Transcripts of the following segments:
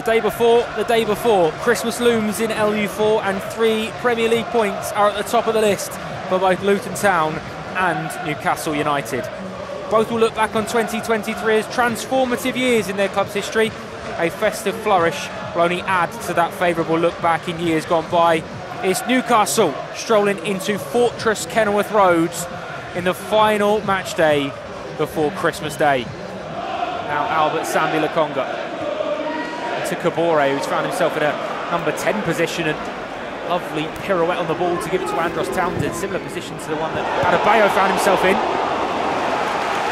The day before, the day before, Christmas looms in LU4 and three Premier League points are at the top of the list for both Luton Town and Newcastle United. Both will look back on 2023 as transformative years in their club's history. A festive flourish will only add to that favourable look back in years gone by. It's Newcastle strolling into Fortress Kenilworth Roads in the final match day before Christmas Day. Now Albert Sambi Lokonga to Kabore, who's found himself in a number 10 position and lovely pirouette on the ball to give it to Andros Townsend. Similar position to the one that Adebayo found himself in.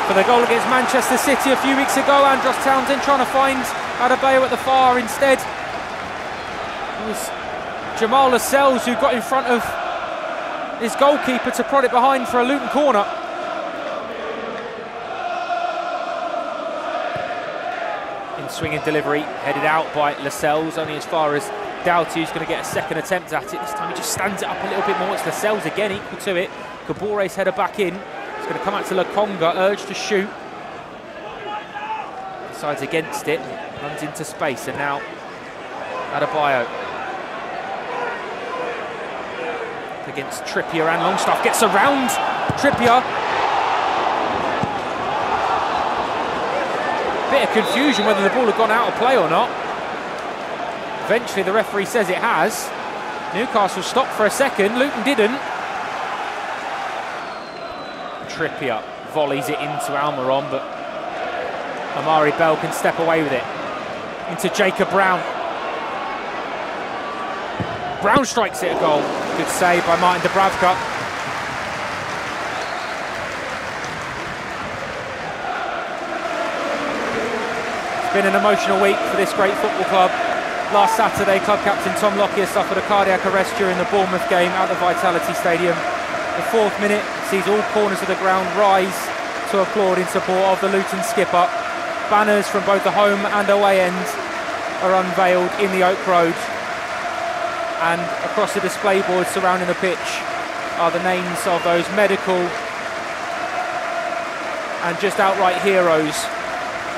For the goal against Manchester City a few weeks ago, Andros Townsend trying to find Adebayo at the far instead. It was Jamal Lascelles who got in front of his goalkeeper to prod it behind for a Luton corner. Swinging delivery headed out by Lascelles, only as far as Doughty, who's going to get a second attempt at it. This time he just stands it up a little bit more. It's Lascelles again, equal to it. Kabore's header back in. It's going to come out to Lokonga, urged to shoot. Decides against it, runs into space, and now Adebayo against Trippier and Longstaff gets around Trippier Bit of confusion whether the ball had gone out of play or not. Eventually the referee says it has. Newcastle stopped for a second, Luton didn't. Trippier volleys it into Almiron, but Amari Bell can step away with it. Into Jacob Brown. Brown strikes it a goal. Good save by Martin Dubravka. Been an emotional week for this great football club. Last Saturday, club captain Tom Lockyer suffered a cardiac arrest during the Bournemouth game at the Vitality Stadium. The fourth minute sees all corners of the ground rise to applaud in support of the Luton skipper. Banners from both the home and away end are unveiled in the Oak Road. And across the display boards surrounding the pitch are the names of those medical and just outright heroes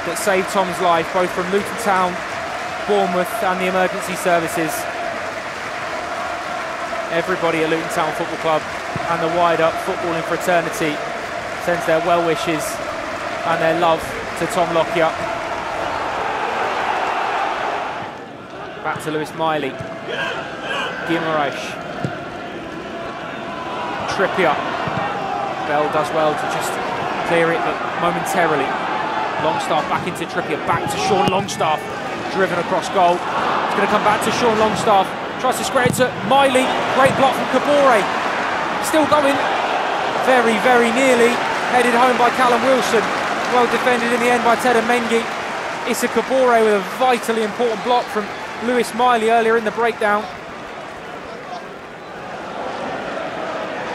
that saved Tom's life, both from Luton Town, Bournemouth, and the emergency services. Everybody at Luton Town Football Club and the wider footballing fraternity sends their well wishes and their love to Tom Lockyer. Back to Lewis Miley. Guimaraes. Trippier. Bell does well to just clear it, momentarily Longstaff back into Trippier, back to Sean Longstaff, driven across goal. It's going to come back to Sean Longstaff, tries to square it to Miley, great block from Kabore. Still going, very, very nearly, headed home by Callum Wilson. Well defended in the end by Teden Mengi. Issa Kabore with a vitally important block from Lewis Miley earlier in the breakdown.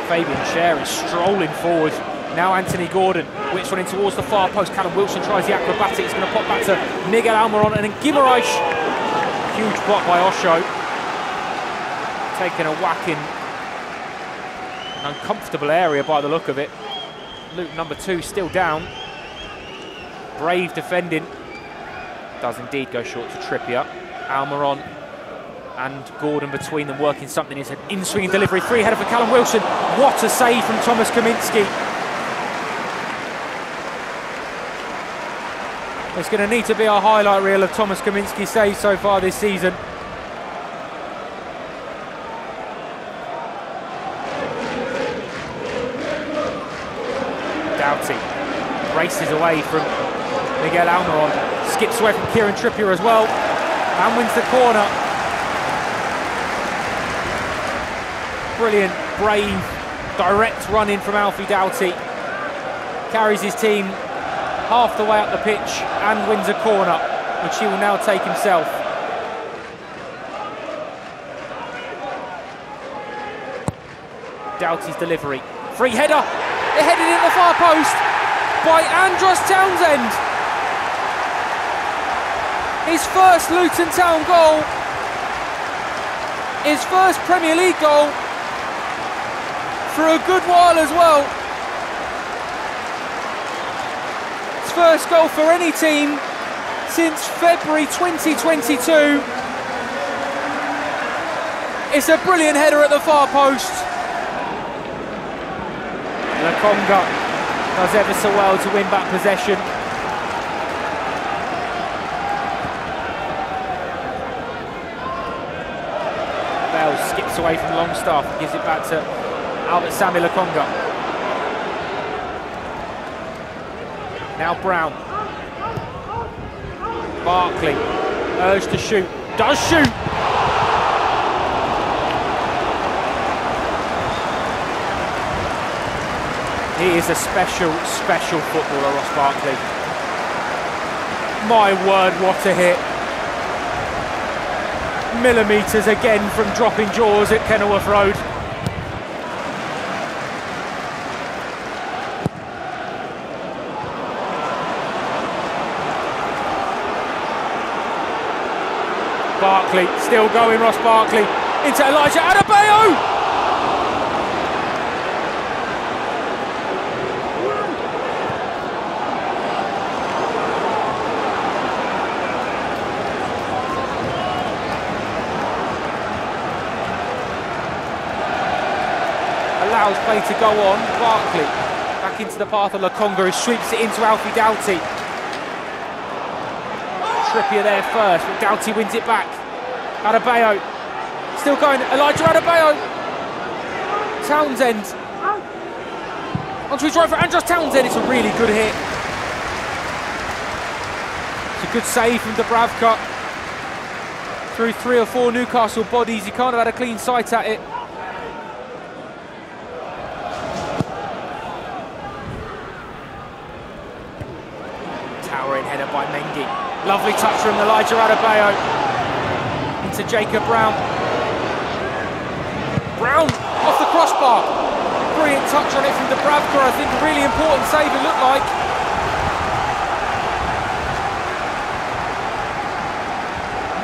Fabian Schär is strolling forward now Anthony Gordon, which in towards the far post. Callum Wilson tries the acrobatic. He's going to pop back to Miguel Almiron and then Guimaraes. Huge block by Osho. Taking a whack in an uncomfortable area by the look of it. Luke number two still down. Brave defending. Does indeed go short to Trippier. Almiron and Gordon between them working something. It's an in-swinging delivery. Three header for Callum Wilson. What a save from Thomas Kaminski. It's going to need to be a highlight reel of Thomas Kaminski's save so far this season. Doughty races away from Miguel Almiron, skips away from Kieran Trippier as well, and wins the corner. Brilliant, brave, direct run in from Alfie Doughty. Carries his team half the way up the pitch and wins a corner, which he will now take himself. Doughty's delivery. Free header. Headed in the far post by Andros Townsend. His first Luton Town goal. His first Premier League goal for a good while as well. First goal for any team since February 2022. It's a brilliant header at the far post. Lokonga does ever so well to win back possession. Bell skips away from Longstaff and gives it back to Albert Sambi Lokonga. Now Brown. Barkley, urged to shoot, does shoot! He is a special, special footballer, Ross Barkley. My word, what a hit. Millimetres again from dropping jaws at Kenilworth Road. Barkley, still going, Ross Barkley, into Elijah Adebayo! allows play to go on. Barkley back into the path of Lokonga who sweeps it into Alfie Doughty. Trippier there first, but Doughty wins it back. Adebayo still going. Elijah Adebayo. Townsend. Onto his right for Andros Townsend. It's a really good hit. It's a good save from Dubravka. Through three or four Newcastle bodies, he can't have had a clean sight at it. Towering header by Mengi. Lovely touch from Elijah Adebayo. Into Jacob Brown. Brown off the crossbar. Brilliant touch on it from Dubravka. I think a really important save it looked like.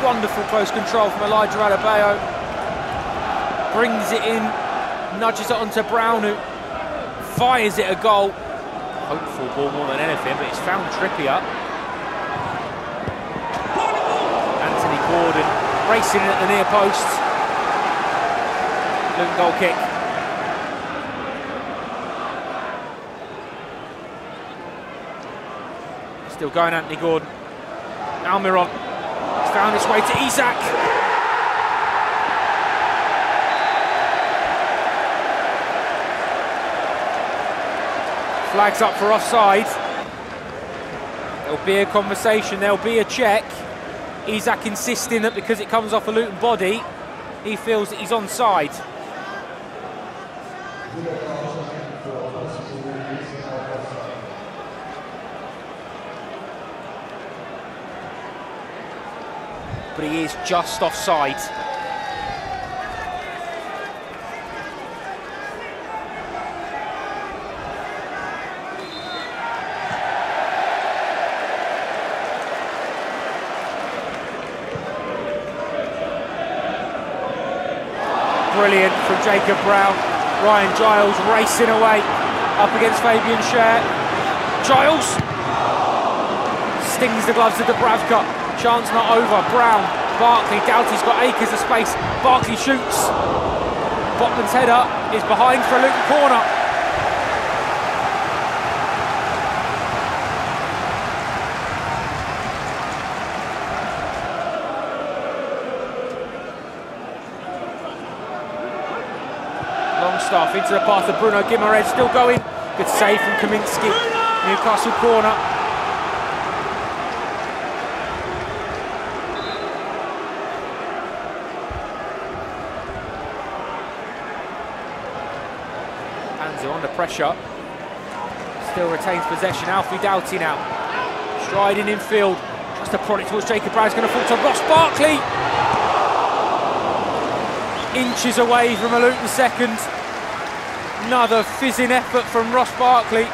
Wonderful close control from Elijah Adebayo. Brings it in, nudges it onto Brown who fires it a goal hopeful ball more than anything, but it's found Trippier. Anthony Gordon racing at the near post. Luton goal kick. Still going Anthony Gordon. Almiron. Found its way to Isak. Flags up for offside. There'll be a conversation, there'll be a check. Isak insisting that because it comes off a Luton body, he feels that he's onside. But he is just offside. Brilliant from Jacob Brown. Ryan Giles racing away up against Fabian Schär. Giles stings the gloves of Dubravka. Chance not over. Brown, Barkley, Doughty's got acres of space. Barkley shoots. Botman's header is behind for a Luton corner. Longstaff into the path of Bruno Guimaraes, still going. Good save from Kaminski. Newcastle corner. Hanzo under pressure. Still retains possession. Alfie Doughty now. Striding in field. Just a product towards Jacob Brown. going to fall to Ross Barkley. Inches away from a Luton second. Another fizzing effort from Ross Barkley.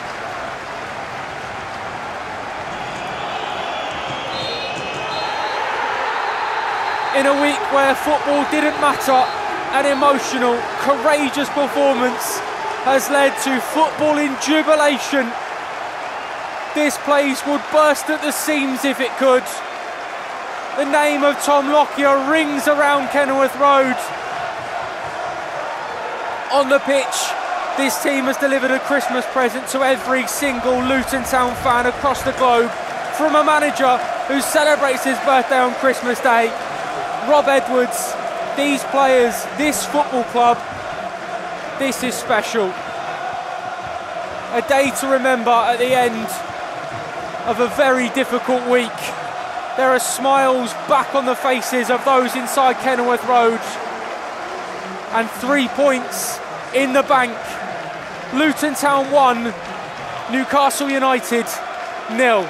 In a week where football didn't matter, an emotional, courageous performance has led to football in jubilation. This place would burst at the seams if it could. The name of Tom Lockyer rings around Kenilworth Road. On the pitch, this team has delivered a Christmas present to every single Luton Town fan across the globe from a manager who celebrates his birthday on Christmas Day. Rob Edwards, these players, this football club, this is special. A day to remember at the end of a very difficult week. There are smiles back on the faces of those inside Kenilworth Road. And three points in the bank. Luton Town 1, Newcastle United nil.